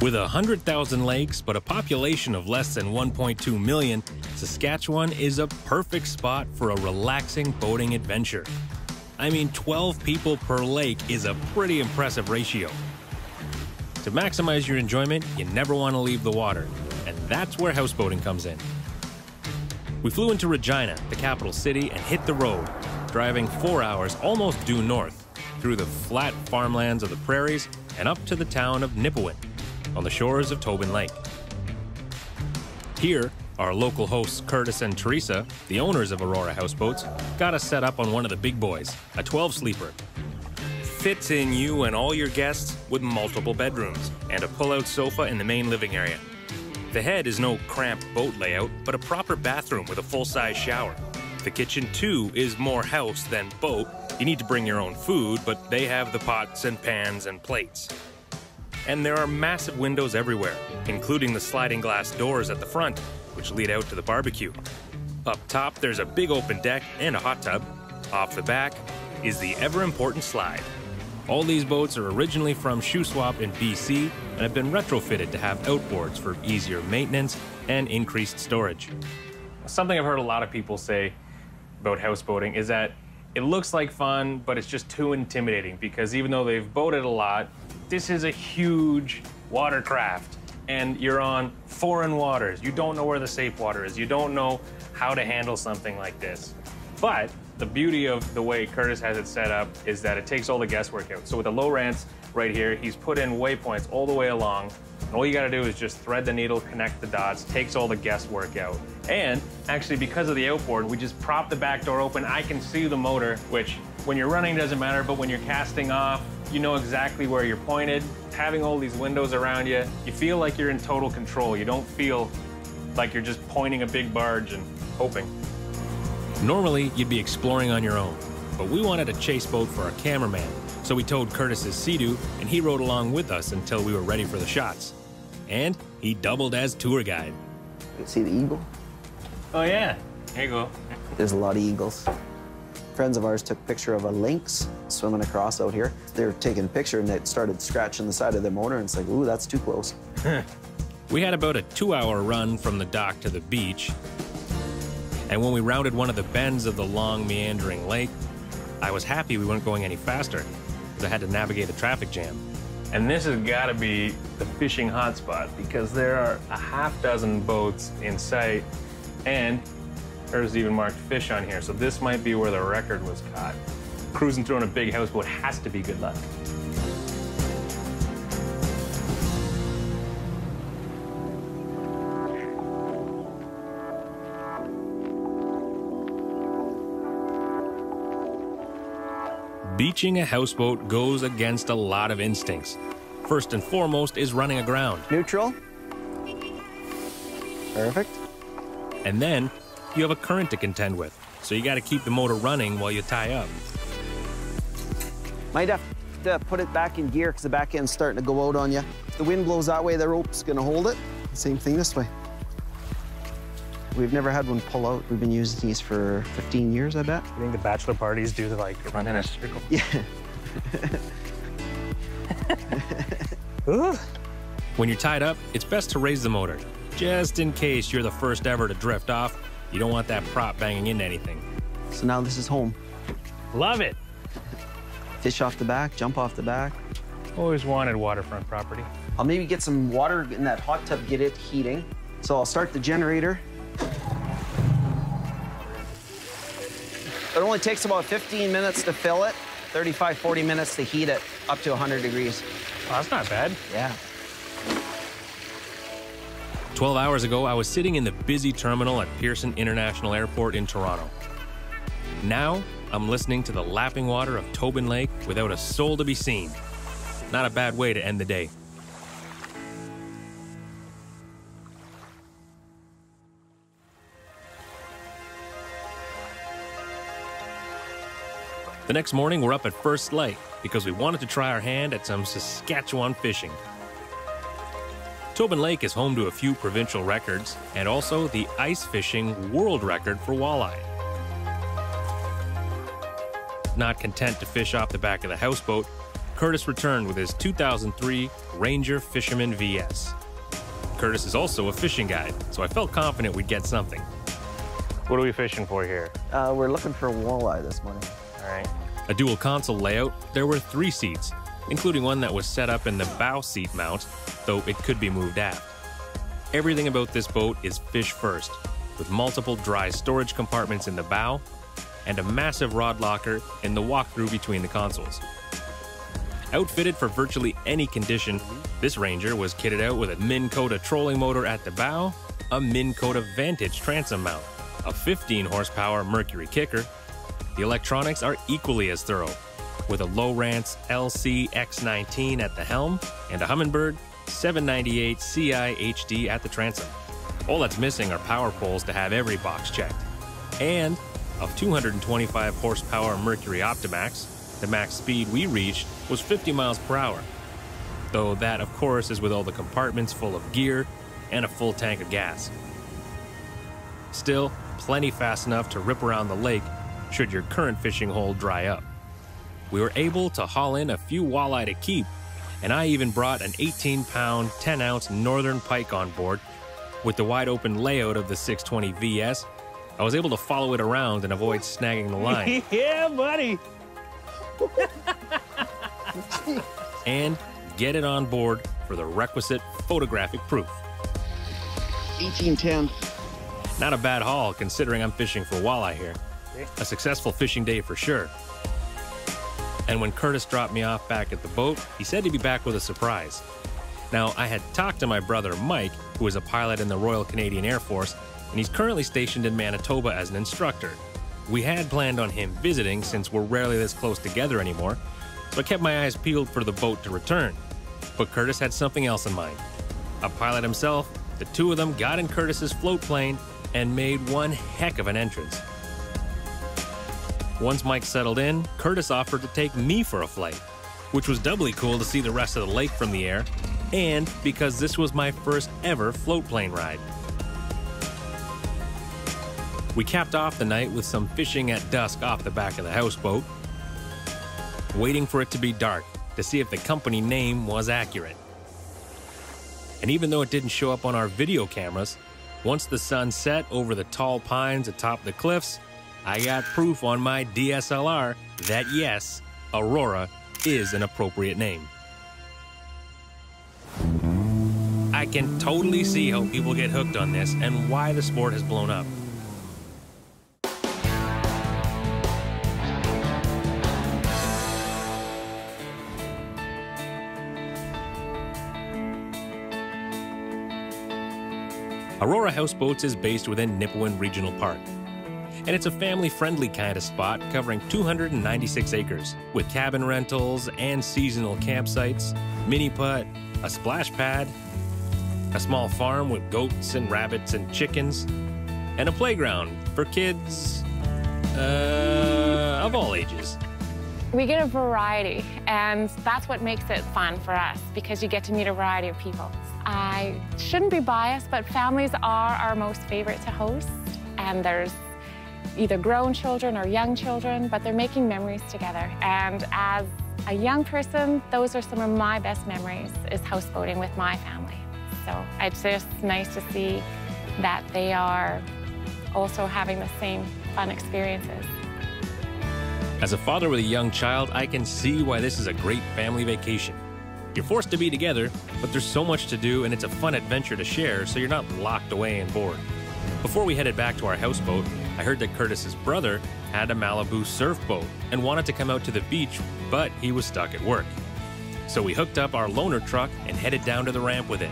With 100,000 lakes but a population of less than 1.2 million, Saskatchewan is a perfect spot for a relaxing boating adventure. I mean, 12 people per lake is a pretty impressive ratio. To maximize your enjoyment, you never want to leave the water, and that's where houseboating comes in. We flew into Regina, the capital city, and hit the road, driving four hours almost due north, through the flat farmlands of the prairies and up to the town of Nipawin, on the shores of Tobin Lake. Here, our local hosts Curtis and Teresa, the owners of Aurora Houseboats, got us set up on one of the big boys, a 12 sleeper. Fits in you and all your guests with multiple bedrooms and a pull out sofa in the main living area. The head is no cramped boat layout, but a proper bathroom with a full size shower. The kitchen, too, is more house than boat. You need to bring your own food, but they have the pots and pans and plates. And there are massive windows everywhere, including the sliding glass doors at the front, which lead out to the barbecue. Up top, there's a big open deck and a hot tub. Off the back is the ever important slide. All these boats are originally from Shuswap in BC and have been retrofitted to have outboards for easier maintenance and increased storage. Something I've heard a lot of people say about houseboating is that it looks like fun, but it's just too intimidating because even though they've boated a lot, this is a huge watercraft and you're on foreign waters. You don't know where the safe water is. You don't know how to handle something like this. But the beauty of the way Curtis has it set up is that it takes all the guesswork out. So with the low Lowrance right here, he's put in waypoints all the way along. All you gotta do is just thread the needle, connect the dots, takes all the guesswork out. And actually, because of the outboard, we just prop the back door open. I can see the motor, which when you're running doesn't matter, but when you're casting off, you know exactly where you're pointed. Having all these windows around you, you feel like you're in total control. You don't feel like you're just pointing a big barge and hoping. Normally, you'd be exploring on your own, but we wanted a chase boat for our cameraman, so we towed Curtis's Sea-Doo, and he rode along with us until we were ready for the shots. And he doubled as tour guide. See the eagle? Oh yeah, here you go. There's a lot of eagles. Friends of ours took a picture of a lynx swimming across out here. They were taking a picture and it started scratching the side of their motor and it's like, ooh, that's too close. we had about a two-hour run from the dock to the beach, and when we rounded one of the bends of the long, meandering lake, I was happy we weren't going any faster, because I had to navigate a traffic jam. And this has got to be the fishing hotspot, because there are a half dozen boats in sight, and there's even marked fish on here, so this might be where the record was caught. Cruising through on a big houseboat has to be good luck. Beaching a houseboat goes against a lot of instincts. First and foremost is running aground. Neutral. Perfect. And then you have a current to contend with, so you got to keep the motor running while you tie up. Might have to put it back in gear because the back end's starting to go out on you. If the wind blows that way, the rope's going to hold it. Same thing this way. We've never had one pull out. We've been using these for 15 years, I bet. I think the bachelor parties do the, like run in a circle. Yeah. when you're tied up, it's best to raise the motor, just in case you're the first ever to drift off. You don't want that prop banging into anything. So now this is home. Love it. Fish off the back, jump off the back. Always wanted waterfront property. I'll maybe get some water in that hot tub, get it heating. So I'll start the generator. It only takes about 15 minutes to fill it, 35, 40 minutes to heat it up to 100 degrees. Well, that's not bad. Yeah. 12 hours ago, I was sitting in the busy terminal at Pearson International Airport in Toronto. Now, I'm listening to the lapping water of Tobin Lake without a soul to be seen. Not a bad way to end the day. The next morning, we're up at first light because we wanted to try our hand at some Saskatchewan fishing. Tobin Lake is home to a few provincial records and also the ice fishing world record for walleye. Not content to fish off the back of the houseboat, Curtis returned with his 2003 Ranger Fisherman VS. Curtis is also a fishing guide, so I felt confident we'd get something. What are we fishing for here? Uh, we're looking for walleye this morning. All right. A dual console layout, there were three seats, including one that was set up in the bow seat mount, though it could be moved aft. Everything about this boat is fish first, with multiple dry storage compartments in the bow and a massive rod locker in the walkthrough between the consoles. Outfitted for virtually any condition, this Ranger was kitted out with a Minn Kota trolling motor at the bow, a Minn Kota Vantage transom mount, a 15 horsepower Mercury kicker. The electronics are equally as thorough, with a Lowrance LC X19 at the helm and a Humminbird 798 CI HD at the transom. All that's missing are power poles to have every box checked. And of 225 horsepower Mercury Optimax, the max speed we reached was 50 miles per hour. Though that, of course, is with all the compartments full of gear and a full tank of gas. Still, plenty fast enough to rip around the lake should your current fishing hole dry up. We were able to haul in a few walleye to keep, and I even brought an 18 pound, 10 ounce northern pike on board. With the wide open layout of the 620 VS, I was able to follow it around and avoid snagging the line. yeah, buddy. and get it on board for the requisite photographic proof. 1810. Not a bad haul considering I'm fishing for walleye here. A successful fishing day for sure. And when Curtis dropped me off back at the boat, he said he'd be back with a surprise. Now, I had talked to my brother Mike, who is a pilot in the Royal Canadian Air Force, and he's currently stationed in Manitoba as an instructor. We had planned on him visiting since we're rarely this close together anymore, so I kept my eyes peeled for the boat to return. But Curtis had something else in mind. A pilot himself, the two of them got in Curtis's float plane and made one heck of an entrance. Once Mike settled in, Curtis offered to take me for a flight, which was doubly cool to see the rest of the lake from the air, and because this was my first ever float plane ride. We capped off the night with some fishing at dusk off the back of the houseboat, waiting for it to be dark to see if the company name was accurate. And even though it didn't show up on our video cameras, once the sun set over the tall pines atop the cliffs, I got proof on my DSLR that yes, Aurora is an appropriate name. I can totally see how people get hooked on this and why the sport has blown up. Aurora Houseboats is based within Nipawin Regional Park. And it's a family friendly kind of spot covering 296 acres with cabin rentals and seasonal campsites, mini putt, a splash pad, a small farm with goats and rabbits and chickens, and a playground for kids uh, of all ages. We get a variety, and that's what makes it fun for us because you get to meet a variety of people. I shouldn't be biased, but families are our most favorite to host, and there's either grown children or young children, but they're making memories together. And as a young person, those are some of my best memories is houseboating with my family. So it's just nice to see that they are also having the same fun experiences. As a father with a young child, I can see why this is a great family vacation. You're forced to be together, but there's so much to do and it's a fun adventure to share, so you're not locked away and bored. Before we headed back to our houseboat, I heard that Curtis's brother had a Malibu surf boat and wanted to come out to the beach, but he was stuck at work. So we hooked up our loaner truck and headed down to the ramp with it.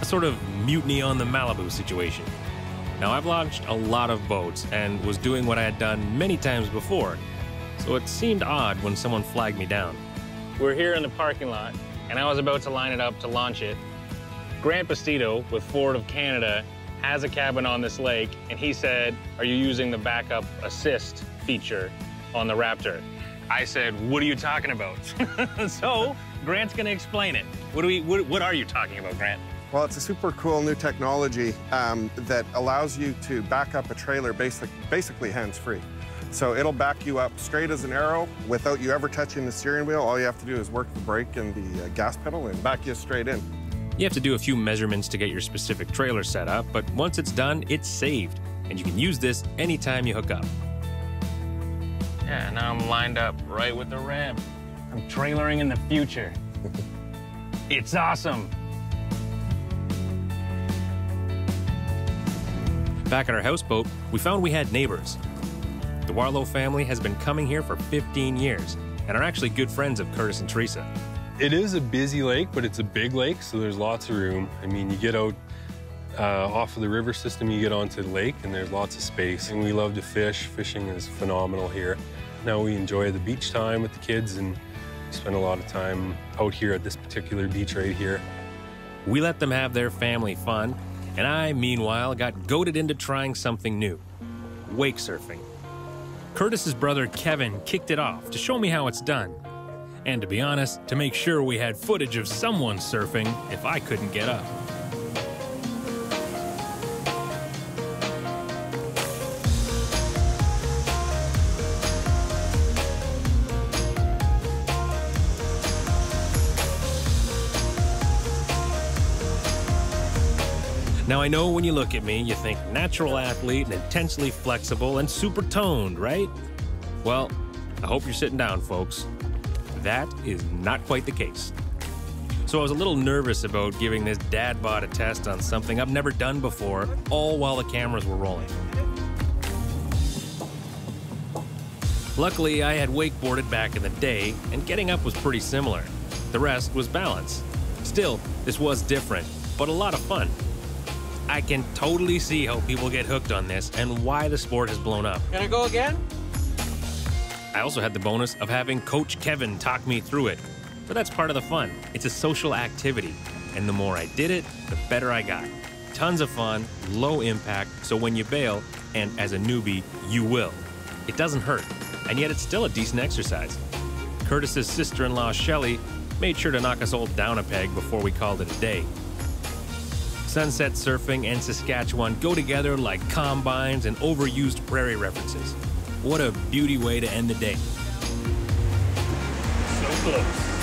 A sort of mutiny on the Malibu situation. Now, I've launched a lot of boats and was doing what I had done many times before, so it seemed odd when someone flagged me down. We're here in the parking lot, and I was about to line it up to launch it. Grant Bastido with Ford of Canada has a cabin on this lake, and he said, are you using the backup assist feature on the Raptor? I said, what are you talking about? so Grant's gonna explain it. What, do we, what, what are you talking about, Grant? Well, it's a super cool new technology um, that allows you to back up a trailer basic, basically hands-free. So it'll back you up straight as an arrow without you ever touching the steering wheel. All you have to do is work the brake and the uh, gas pedal and back you straight in. You have to do a few measurements to get your specific trailer set up, but once it's done, it's saved, and you can use this anytime you hook up. Yeah, now I'm lined up right with the ramp. I'm trailering in the future. it's awesome. Back at our houseboat, we found we had neighbors. The Warlow family has been coming here for 15 years and are actually good friends of Curtis and Teresa. It is a busy lake, but it's a big lake, so there's lots of room. I mean, you get out uh, off of the river system, you get onto the lake, and there's lots of space. And we love to fish. Fishing is phenomenal here. Now we enjoy the beach time with the kids and spend a lot of time out here at this particular beach right here. We let them have their family fun, and I, meanwhile, got goaded into trying something new wake surfing. Curtis's brother Kevin kicked it off to show me how it's done. And to be honest, to make sure we had footage of someone surfing if I couldn't get up. Now, I know when you look at me, you think natural athlete and intensely flexible and super toned, right? Well, I hope you're sitting down, folks. That is not quite the case. So I was a little nervous about giving this dad bod a test on something I've never done before, all while the cameras were rolling. Luckily, I had wakeboarded back in the day, and getting up was pretty similar. The rest was balance. Still, this was different, but a lot of fun. I can totally see how people get hooked on this and why the sport has blown up. Gonna go again? I also had the bonus of having Coach Kevin talk me through it. But that's part of the fun. It's a social activity. And the more I did it, the better I got. Tons of fun, low impact, so when you bail, and as a newbie, you will. It doesn't hurt, and yet it's still a decent exercise. Curtis's sister in law, Shelly, made sure to knock us all down a peg before we called it a day. Sunset surfing and Saskatchewan go together like combines and overused prairie references. What a beauty way to end the day. So close.